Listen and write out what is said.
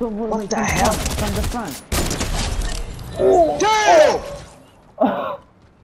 What the hell? From the front.